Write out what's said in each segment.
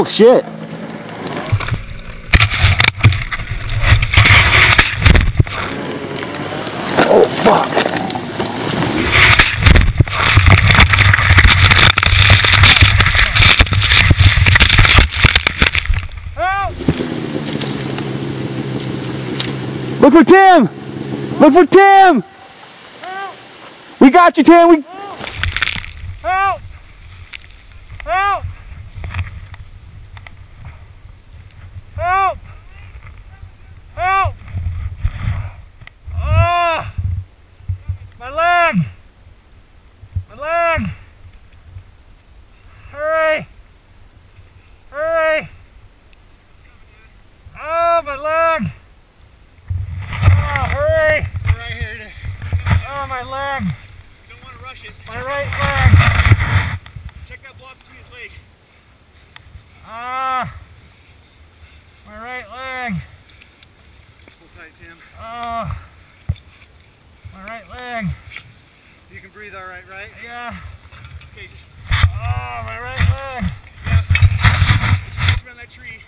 Oh shit. Oh fuck. Look for Tim! Look for Tim! We got you, Tim! We tight, Tim. Oh, my right leg. You can breathe all right, right? Yeah. Okay, just... Oh, my right leg. Yeah. Just around that tree.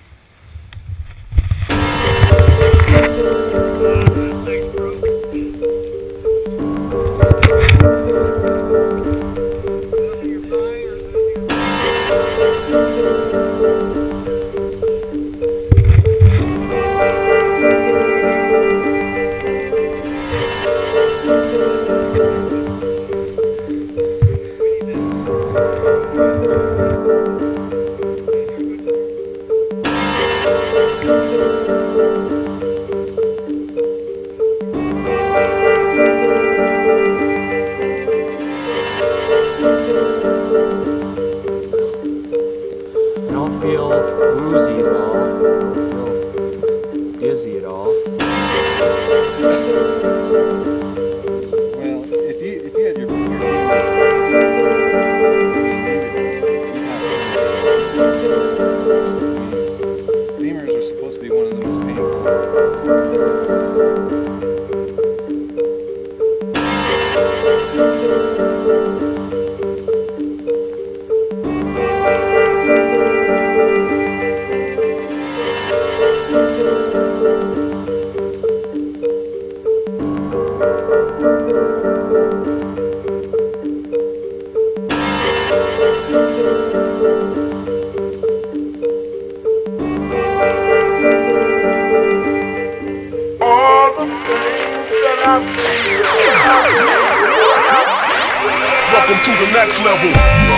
Música to the next level.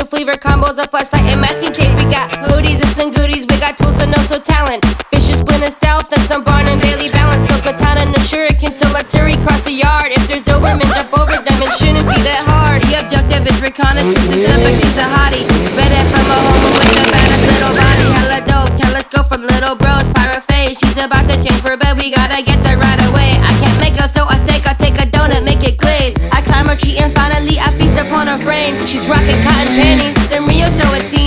Two flavor combos, a flashlight and masking tape. We got hoodies and some goodies. We got tools and also talent. Vicious blend of stealth and some Barnum and Bailey balance. No katana, no shuriken. So let's hurry across the yard. If there's Doberman, jump over them. It shouldn't be that hard. The objective is reconnaissance. It's up he's a hottie. Read from a homo with a badass little body. Hella dope. Go from little bros. Pirate. She's about to change for bed. We gotta get there right away. I can't make her, so I And finally I feast upon her frame. She's rocking cotton panties. And Rio, so it seems.